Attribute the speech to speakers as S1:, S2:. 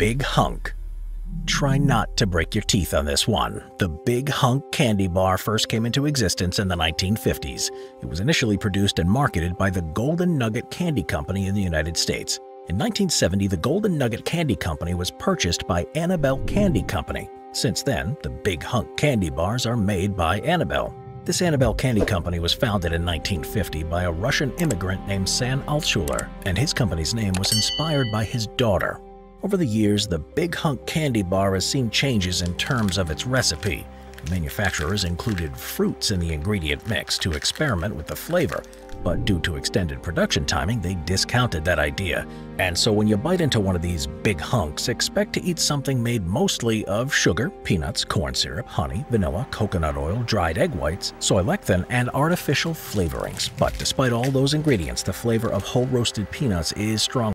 S1: Big Hunk. Try not to break your teeth on this one. The Big Hunk candy bar first came into existence in the 1950s. It was initially produced and marketed by the Golden Nugget Candy Company in the United States. In 1970, the Golden Nugget Candy Company was purchased by Annabelle Candy Company. Since then, the Big Hunk candy bars are made by Annabelle. This Annabelle Candy Company was founded in 1950 by a Russian immigrant named Sam Altshuler, and his company's name was inspired by his daughter. Over the years, the Big Hunk candy bar has seen changes in terms of its recipe. Manufacturers included fruits in the ingredient mix to experiment with the flavor, but due to extended production timing, they discounted that idea. And so when you bite into one of these big hunks, expect to eat something made mostly of sugar, peanuts, corn syrup, honey, vanilla, coconut oil, dried egg whites, soy lecithin, and artificial flavorings. But despite all those ingredients, the flavor of whole roasted peanuts is strong.